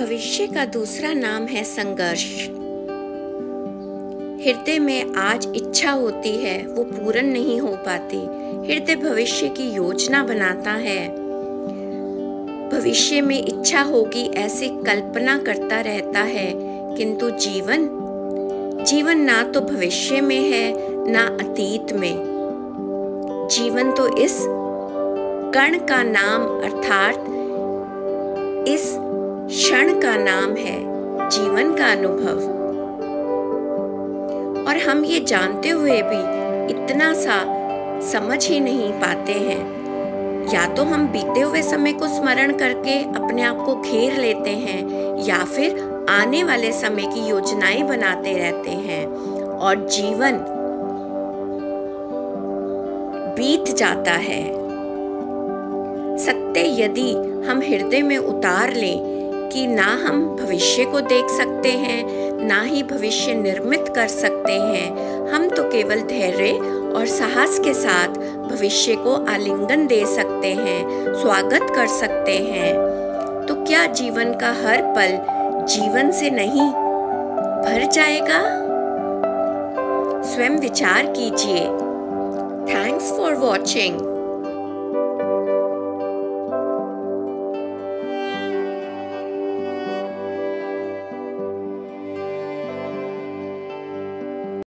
भविष्य का दूसरा नाम है संघर्ष। हृदय में आज इच्छा होती है, वो पूर्ण नहीं हो पाती। हृदय भविष्य की योजना बनाता है। भविष्य में इच्छा होगी ऐसे कल्पना करता रहता है, किंतु जीवन? जीवन ना तो भविष्य में है, ना अतीत में। जीवन तो इस कण का नाम, अर्थात इस क्षण का नाम है, जीवन का अनुभव। और हम ये जानते हुए भी इतना सा समझ ही नहीं पाते हैं। या तो हम बीते हुए समय को स्मरण करके अपने आप को घेर लेते हैं, या फिर आने वाले समय की योजनाएँ बनाते रहते हैं, और जीवन बीत जाता है। सत्य यदि हम हृदय में उतार लें कि ना हम भविष्य को देख सकते हैं, ना ही भविष्य निर्मित कर सकते हैं। हम तो केवल धैर्य और साहस के साथ भविष्य को आलिंगन दे सकते हैं, स्वागत कर सकते हैं। तो क्या जीवन का हर पल जीवन से नहीं भर जाएगा? स्वयं विचार कीजिए। Thanks for watching